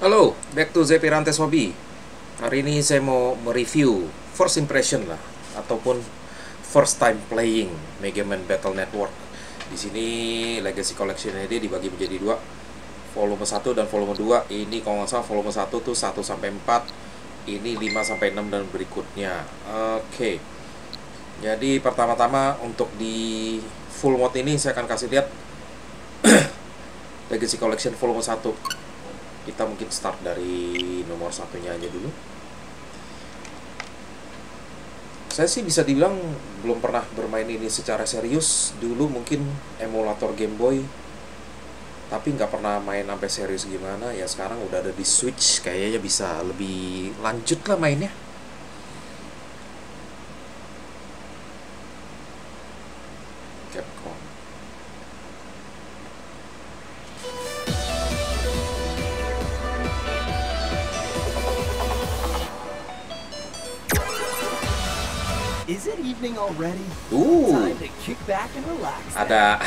Halo, back to ZP Rantes Hobby. Hari ini saya mau mereview first impression lah ataupun first time playing Mega Man Battle Network. Di sini Legacy Collection ini dibagi menjadi dua, volume 1 dan volume 2. Ini kalau nggak salah volume 1 tuh 1 sampai 4, ini 5 sampai 6 dan berikutnya. Oke. Jadi pertama-tama untuk di full mode ini saya akan kasih lihat Legacy Collection volume 1 kita mungkin start dari nomor satunya aja dulu. Saya sih bisa dibilang belum pernah bermain ini secara serius. Dulu mungkin emulator Game Boy tapi nggak pernah main sampai serius gimana. Ya sekarang udah ada di Switch kayaknya bisa lebih lanjut lah mainnya Is it evening already? Uh, Time to kick back and relax. ada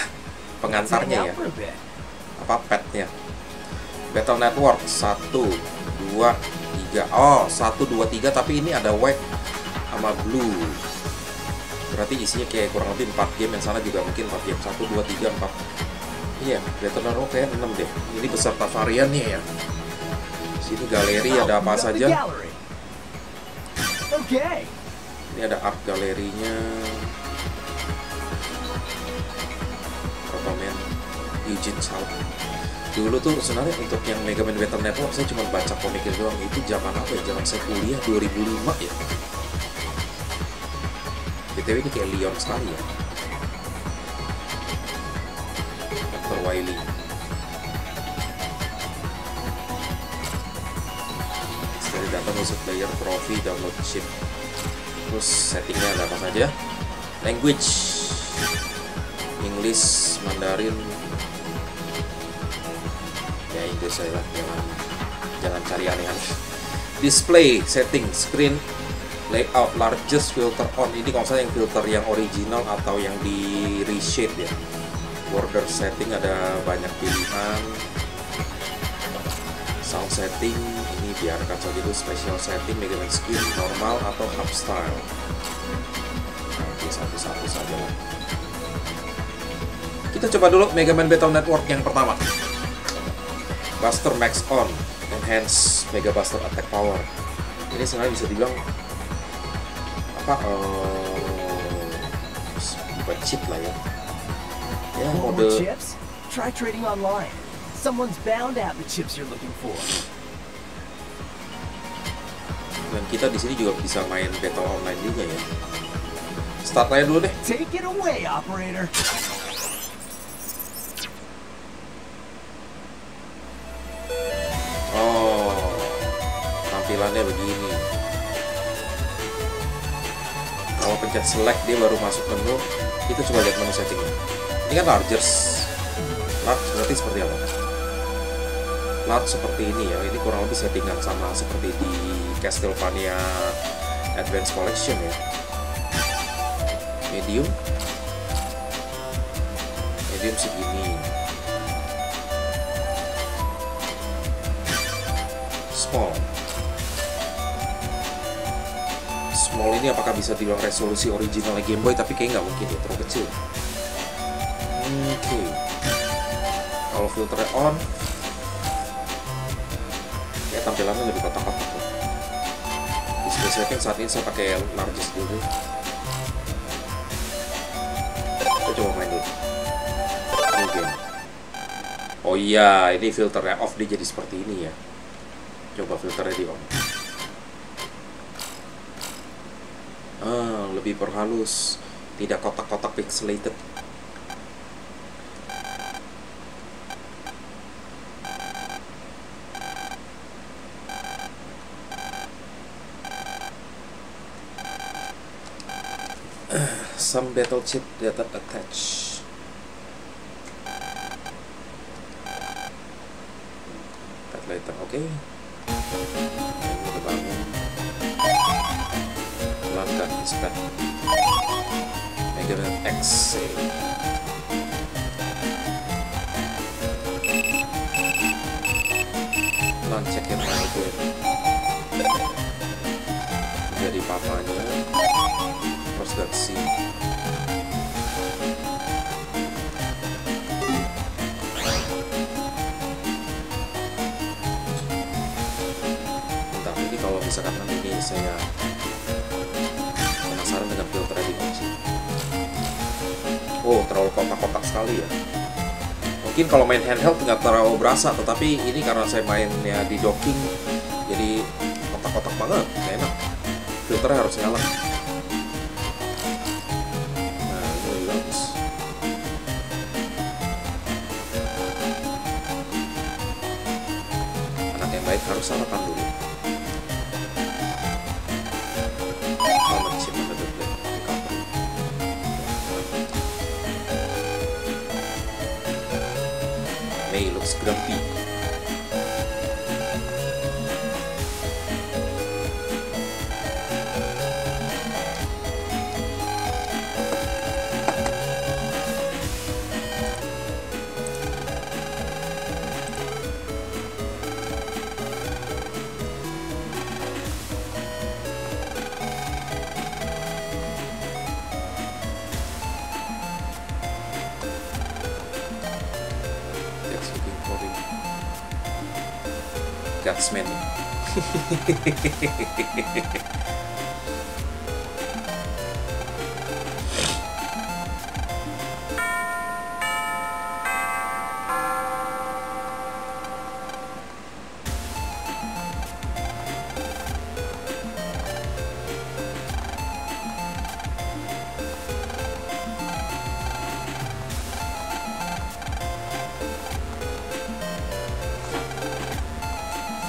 pengantarnya ya? apa petnya? Battle Network 1 2 3 oh 1 2 3 tapi ini ada white sama blue. Berarti isinya kayak kurang lebih 4 game yang sana juga mungkin 4 game. 1 2 3 4 iya Battle Network kayak 6 deh. Ini beserta variannya ya. Sini galeri ada apa saja? gallery. Okay. Ini ada art galerinya. Protoman Eugene Salt dulu tuh sebenarnya untuk yang Mega Man Battle Network saya cuma baca komiknya doang. Itu zaman apa ya? Zaman saya kuliah 2005 ya. BTW ini kayak Leon sekali ya. Dr. Wily dari data music player trophy download chip terus settingnya ada apa saja language. English Mandarin. Ya Inggris saya lah. Jangan jangan cari aneh-aneh. Display setting screen layout largest filter on. Ini kalau saya yang filter yang original atau yang di reshape ya. Border setting ada banyak pilihan. Sound setting ini biarkan saja dulu special setting Mega Man Skin normal atau up style nanti satu-satu saja lah kita coba dulu Mega Man Battle Network yang pertama Buster Max On Enhance Mega Buster Attack Power ini sebenarnya bisa dibilang apa eh bukan chip lah ya ya mode chips? Try trading online. Someone's bound to have the chips you're looking for. Dan kita di sini juga bisa main battle online juga ya start aja dulu deh Take it away, operator. Oh, tampilannya begini. Kalau pencet select dia baru masuk menu. Kita coba lihat menu settingnya. Ini kan largest. Large berarti seperti apa? Large seperti ini ya. Ini kurang lebih settingan sama seperti di Castlevania Advance Collection ya. Medium. Medium segini. small. Small ini apakah bisa dibilang resolusi original Game Boy tapi kayak nggak mungkin ya terlalu kecil. Oke. Kalau filternya on, ya tampilannya lebih kotak-kotak. Display setting saat ini saya pakai largest dulu. Kita coba main dulu. New game. Oh iya, ini filternya off dia jadi seperti ini ya coba filternya di on ah lebih perhalus tidak kotak-kotak pixelated some battle chip data attached. That later, bangun Pelankan inspect Mega Man X pelan-pelan cekin mild jadi papanya. Terus dan C saya penasaran dengan filter di sih. Oh terlalu kotak-kotak sekali ya. Mungkin kalau main handheld nggak terlalu berasa tetapi ini karena saya mainnya di docking jadi kotak-kotak banget nggak enak. Filternya harus nyala. Nah ini lebih bagus. Anak yang baik harus sarapan dulu grumpy. Gutsman.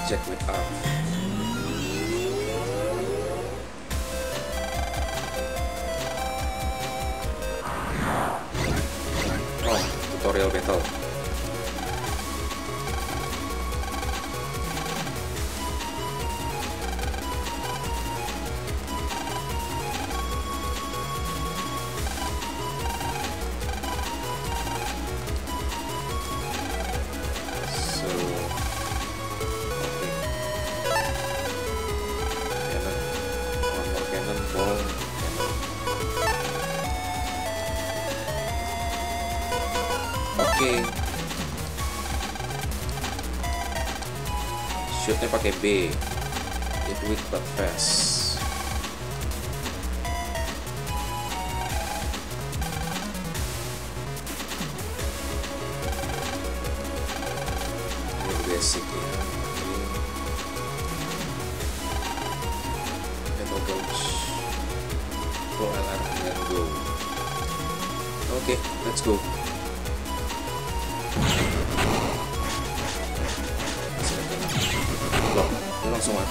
check it out. Oke. Shootnya pakai B. It weak but fast. Basic ya. Full LR and go Oke, let's go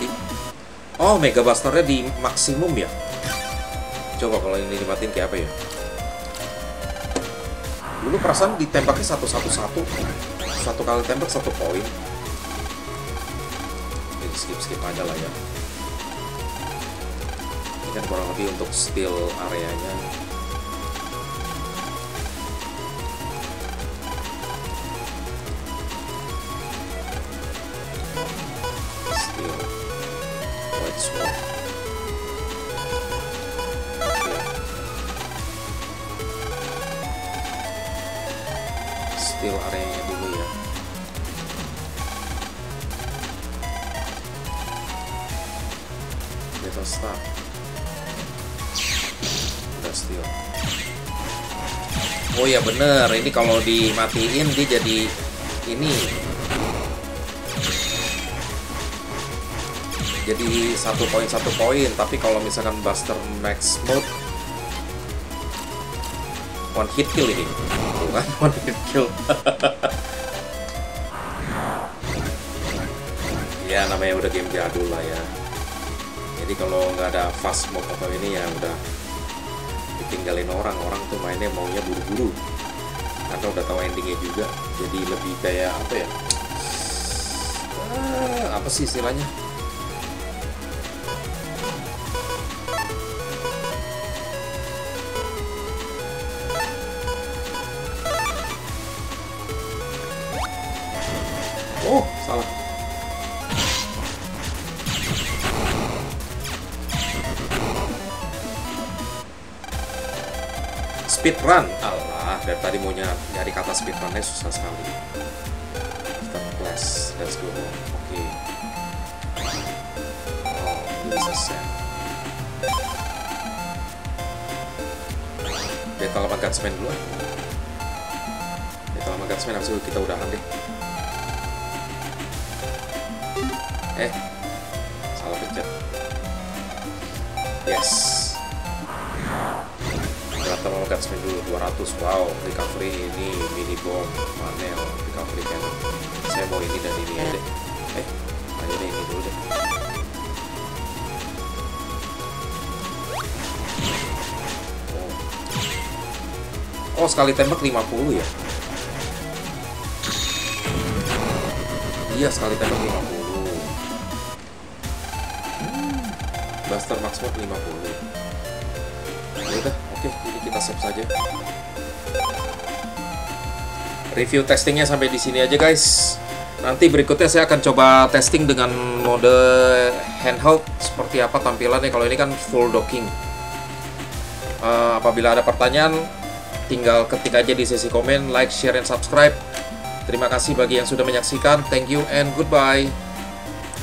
mati Oh, Mega Busternya di maksimum ya? Coba kalau ini dimatiin kayak apa ya? Dulu perasaan ditembaknya satu-satu-satu. Satu kali tembak satu poin. Jadi skip-skip aja lah ya. Ini kan kurang lebih untuk steal areanya Battle start udah steal. Oh ya bener. Ini kalau dimatiin dia jadi ini. Jadi satu poin satu poin. Tapi kalau misalkan Buster Max mode one hit kill ini. Bukan one hit kill. Ya namanya udah game jadul lah ya jadi kalau nggak ada fast mode atau ini ya udah ditinggalin orang orang tuh mainnya maunya buru-buru. Karena udah tahu endingnya juga. Jadi lebih kayak apa ya? Ah, apa sih istilahnya speed run Allah dari tadi mau ny- nyari kata speed runnya susah sekali. Start class let's go. Oke. Oh ini bisa set Battle sama Gutsman dulu. Battle sama Gutsman habis itu kita udahan deh. Eh Salah pencet. Yes Gutsman dulu 200 Wow Recovery ini Mini bomb Manel Recovery cannon Saya mau ini dan ini aja deh. Eh Aja deh ini dulu deh. Oh. Sekali tembak 50 ya? Iya sekali tembak 50 hmm. Buster Mode 50 Ya udah oke ini kita save saja Review testingnya sampai di sini aja guys Nanti berikutnya saya akan coba testing dengan mode handheld Seperti apa tampilannya kalau ini kan full docking Eh, Apabila ada pertanyaan tinggal ketik aja di sesi komen, like, share, and subscribe. Terima kasih bagi yang sudah menyaksikan. Thank you and goodbye.